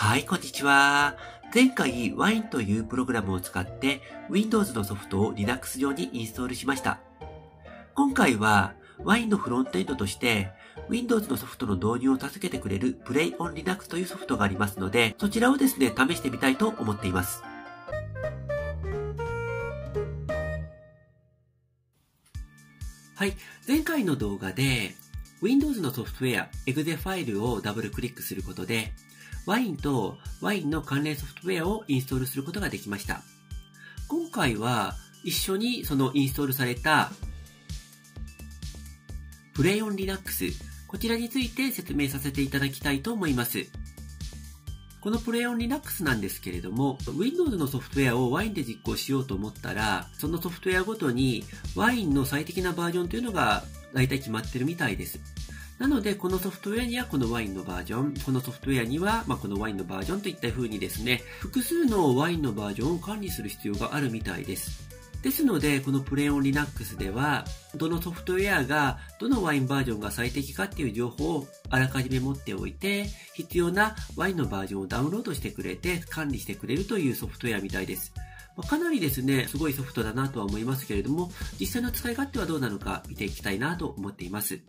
はい、こんにちは。前回 Wine というプログラムを使って Windows のソフトを Linux 上にインストールしました。今回は Wine のフロントエンドとして Windows のソフトの導入を助けてくれる Play on Linux というソフトがありますので、そちらをですね、試してみたいと思っています。はい。前回の動画で、Windows のソフトウェア、exe ファイルをダブルクリックすることで、Wine と Wine の関連ソフトウェアをインストールすることができました。今回は一緒にそのインストールされた Play on Linux こちらについて説明させていただきたいと思います。この Play on Linux なんですけれども、Windows のソフトウェアを Wine で実行しようと思ったら、そのソフトウェアごとに Wine の最適なバージョンというのが大体決まってるみたいです。なので、このソフトウェアにはこのワインのバージョン、このソフトウェアには、まこのワインのバージョンといった風にですね、複数のワインのバージョンを管理する必要があるみたいです。ですので、このプレイオン Linux では、どのソフトウェアが、どのワインバージョンが最適かっていう情報をあらかじめ持っておいて、必要なワインのバージョンをダウンロードしてくれて、管理してくれるというソフトウェアみたいです。まかなりですね、すごいソフトだなとは思いますけれども、実際の使い勝手はどうなのか見ていきたいなと思っています。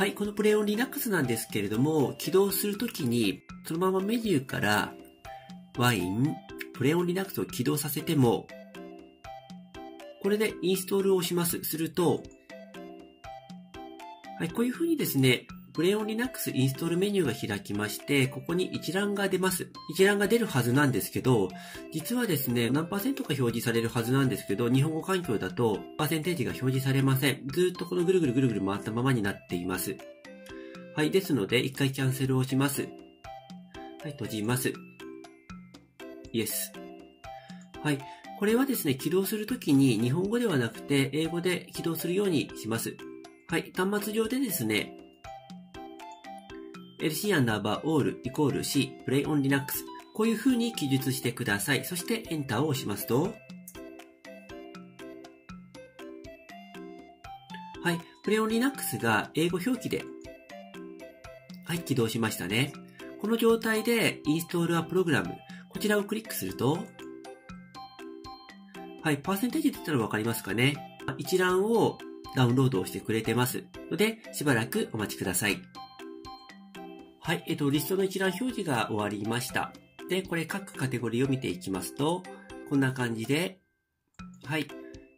はい、このプレイオンリナックスなんですけれども、起動するときに、そのままメニューから、ワイン、プレオンリナックスを起動させても、これでインストールをします。すると、はい、こういう風にですね、プレイオン Linux インストールメニューが開きまして、ここに一覧が出ます。一覧が出るはずなんですけど、実はですね、何パーセントか表示されるはずなんですけど、日本語環境だと、パーセンテージが表示されません。ずっとこのぐるぐるぐるぐる回ったままになっています。はい、ですので、一回キャンセルをします。はい、閉じます。イエス。はい。これはですね、起動するときに日本語ではなくて英語で起動するようにします。はい。端末上でですね、lc アンダーバー all イコール c play on linux こういう風に記述してください。そしてエンターを押しますと、はい、プレイオン Linux が英語表記で、はい、起動しましたね。この状態でインストールはプログラム、こちらをクリックすると、はい、パーセンテージって言ったらわかりますかね。一覧をダウンロードをしてくれてますので、しばらくお待ちください。はい、えっと、リストの一覧表示が終わりました。で、これ各カテゴリーを見ていきますと、こんな感じで、はい、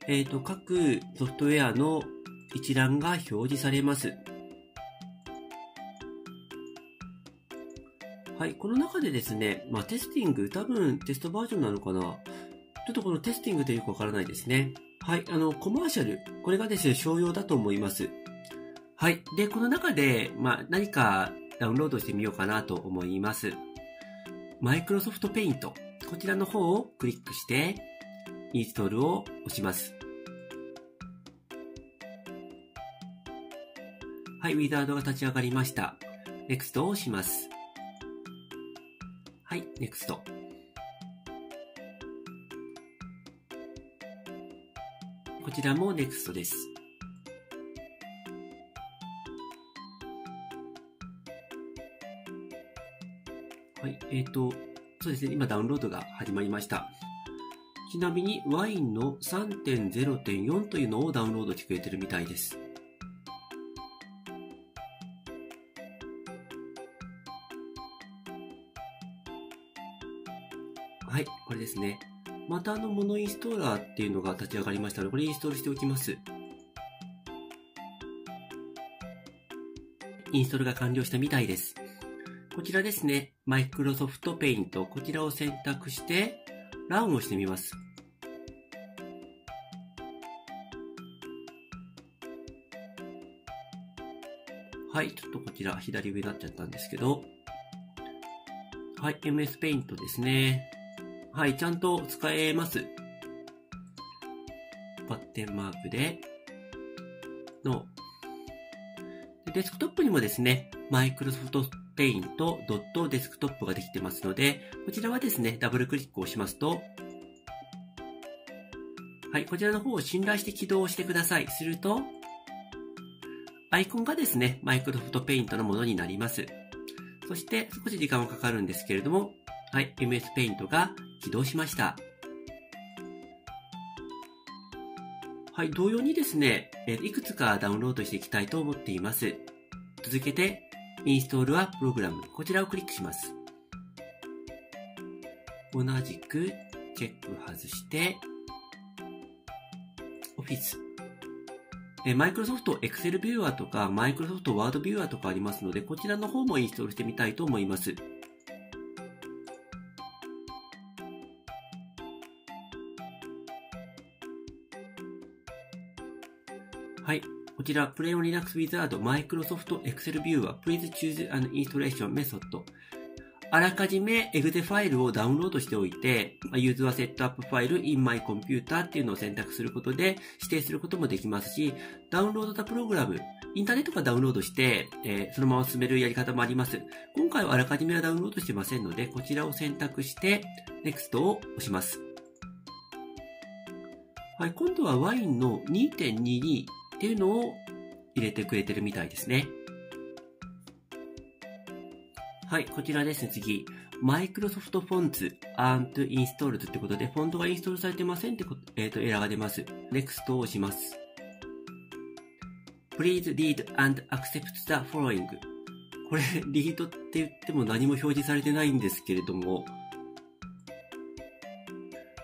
えっ、と、各ソフトウェアの一覧が表示されます。はい、この中でですね、まあ、テスティング、多分テストバージョンなのかな？ちょっとこのテスティングというかわからないですね。はい、あの、コマーシャル、これがですね、商用だと思います。はい。で、この中で、まあ、何かダウンロードしてみようかなと思います。マイクロソフトペイント。こちらの方をクリックして、インストールを押します。はい、ウィザードが立ち上がりました。NEXT を押します。はい、NEXT。こちらも NEXT です。えっ、ー、と、そうですね、今ダウンロードが始まりました。ちなみに、ワインの3.0.4というのをダウンロードしてくれてるみたいです。はい、これですね。またあの、モノインストーラーっていうのが立ち上がりましたので、これインストールしておきます。インストールが完了したみたいです。こちらですね、マイクロソフトペイント、こちらを選択して、ランをしてみます。はい、ちょっとこちら左上になっちゃったんですけど、はい、MS ペイントですね。はい、ちゃんと使えます。バッテンマークで、の、デスクトップにもですね、 MS ペイントドットデスクトップができてますので、こちらはですね、ダブルクリックをしますと、はい、こちらの方を信頼して起動してください。すると、アイコンがですね、マイクロソフトペイントのものになります。そして少し時間はかかるんですけれども、はい、MS Paint が起動しました。はい、同様にですね、いくつかダウンロードしていきたいと思っています。続けて、インストールはプログラム、こちらをクリックします。同じく、チェック外して、オフィス。マイクロソフト Excel ビューアーとか、マイクロソフト Word ビューアーとかありますので、こちらの方もインストールしてみたいと思います。はい。こちら、Play on Linux Wizard Microsoft Excel Viewer Please choose an installation method あらかじめ exe ファイルをダウンロードしておいて、Use a Setup File in My Computer っていうのを選択することで指定することもできますし、ダウンロードたプログラム、インターネットからダウンロードして、えー、そのまま進めるやり方もあります。今回はあらかじめはダウンロードしてませんので、こちらを選択して、Next を押します。はい、今度は Wine の2.22っていうのを入れてくれてるみたいですね。はい、こちらですね、次。Microsoft Fonts aren't installed ってことで、フォントがインストールされてませんってこと、えっ、ー、と、エラーが出ます。Next を押します。Please read and accept the following. これ、リードって言っても何も表示されてないんですけれども、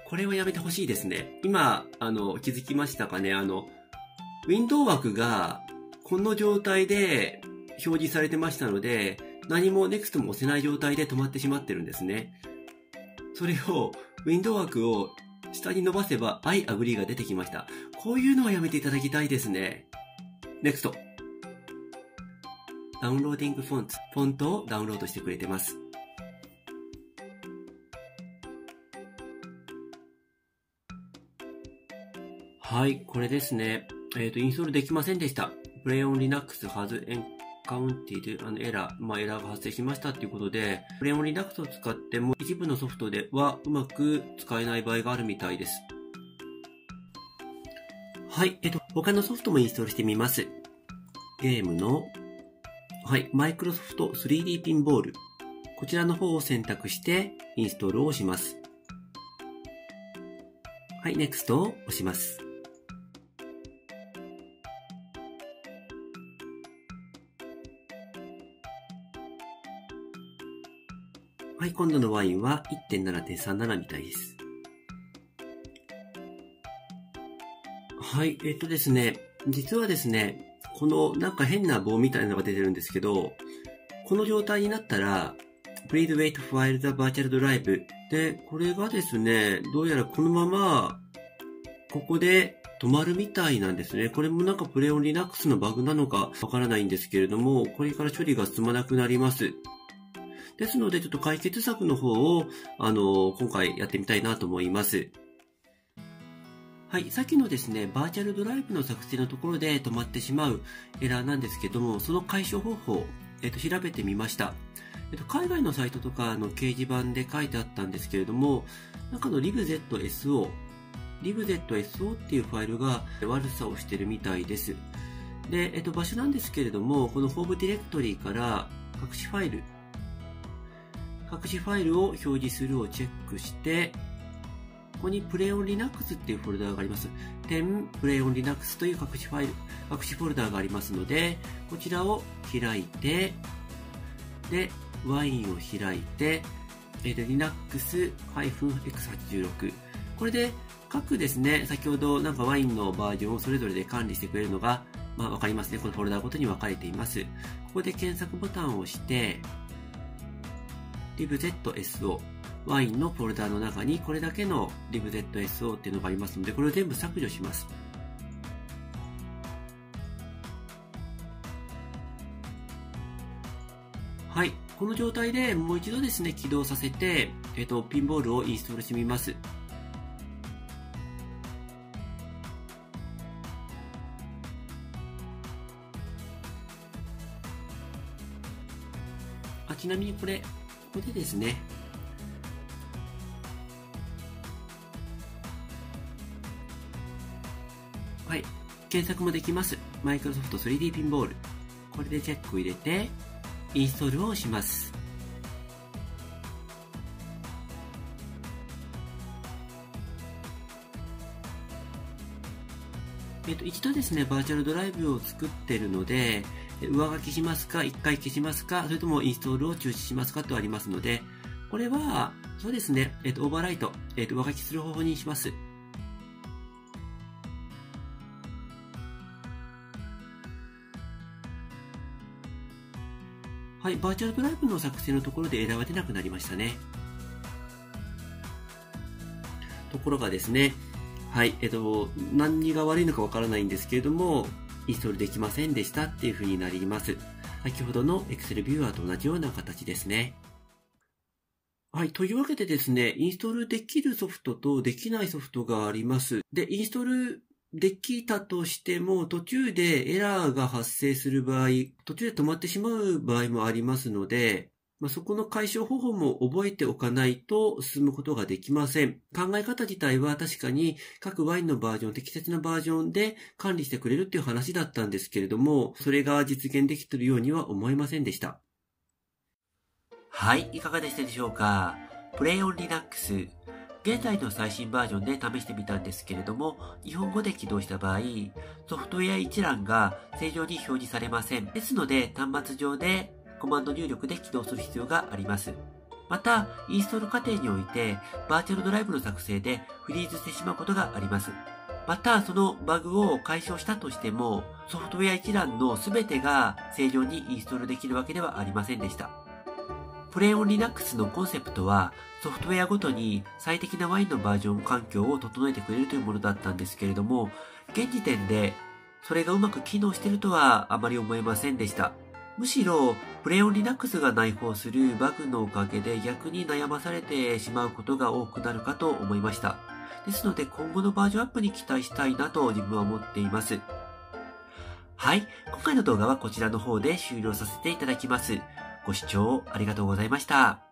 これはやめてほしいですね。今、あの、気づきましたかねあの、ウィンドウ枠がこの状態で表示されてましたので、何も NEXT も押せない状態で止まってしまってるんですね。それを、ウィンドウ枠を下に伸ばせば I agree が出てきました。こういうのはやめていただきたいですね。NEXT。ダウンローディングフォンツ。フォントをダウンロードしてくれてます。はい、これですね。えっ、ー、と、インストールできませんでした。Play on Linux has County であのエラー、まあ、エラーが発生しましたということで、プレモリダクトを使っても一部のソフトではうまく使えない場合があるみたいです。はい、えっと、他のソフトもインストールしてみます。ゲームの、はい、マイクロソフト 3D ピンボール。こちらの方を選択してインストールを押します。はい、NEXT を押します。い、今度のワインは1.7.37みたいです。はい、えっとですね、実はですね、このなんか変な棒みたいなのが出てるんですけど、この状態になったら、Please wait file the virtual drive で、これがですね、どうやらこのまま、ここで止まるみたいなんですね。これもなんかプレオンリナックスのバグなのかわからないんですけれども、これから処理が進まなくなります。ですので、ちょっと解決策の方を、あの、今回やってみたいなと思います。はい、さっきのですね、バーチャルドライブの作成のところで止まってしまうエラーなんですけども、その解消方法、えっと、調べてみました。えっと、海外のサイトとかの掲示板で書いてあったんですけれども、中の libzso、libzso っていうファイルが悪さをしてるみたいです。で、えっと、場所なんですけれども、このホームディレクトリーから隠しファイル、隠しファイルを表示するをチェックして、ここに Play on Linux っていうフォルダーがあります。点 Play on Linux という隠しファイル、隠しフォルダーがありますので、こちらを開いて、で、ワインを開いて、えー、Linux-x86。これで各ですね、先ほどなんかワインのバージョンをそれぞれで管理してくれるのが、まあわかりますね。このフォルダごとに分かれています。ここで検索ボタンを押して、libzso ワインのフォルダーの中にこれだけの libzso っていうのがありますので、これを全部削除します。はい。この状態でもう一度ですね、起動させて、えっ、と、ピンボールをインストールしてみます。あちなみにこれ、こでですね、はい、検索もできます。マイクロソフト 3D ピンボール。これでチェックを入れて、インストールをします。えっと、一度ですね、バーチャルドライブを作ってるので、上書きしますか、一回消しますか、それともインストールを中止しますか？とありますので、これは、そうですね、えっと、オーバーライト、えっと、上書きする方法にします。はい、バーチャルドライブの作成のところでエラーは出なくなりましたね。ところがですね、はい、えっと、何が悪いのかわからないんですけれども、インストールできませんでしたっていう風になります。先ほどの Excel Viewer と同じような形ですね。はい。というわけでですね、インストールできるソフトとできないソフトがあります。で、インストールできたとしても、途中でエラーが発生する場合、途中で止まってしまう場合もありますので、まあ、そこの解消方法も覚えておかないと進むことができません。考え方自体は確かに各ワインのバージョン、適切なバージョンで管理してくれるっていう話だったんですけれども、それが実現できてるようには思えませんでした。はい、いかがでしたでしょうか？Play on Linux 現在の最新バージョンで試してみたんですけれども、日本語で起動した場合、ソフトウェア一覧が正常に表示されません。ですので、端末上でコマンド入力で起動する必要があります。また、インストール過程において、バーチャルドライブの作成でフリーズしてしまうことがあります。また、そのバグを解消したとしても、ソフトウェア一覧の全てが正常にインストールできるわけではありませんでした。プレイオン Linux のコンセプトは、ソフトウェアごとに最適なワインのバージョン環境を整えてくれるというものだったんですけれども、現時点でそれがうまく機能してるとはあまり思えませんでした。むしろ、プレオンリナックスが内包するバグのおかげで逆に悩まされてしまうことが多くなるかと思いました。ですので今後のバージョンアップに期待したいなと自分は思っています。はい。今回の動画はこちらの方で終了させていただきます。ご視聴ありがとうございました。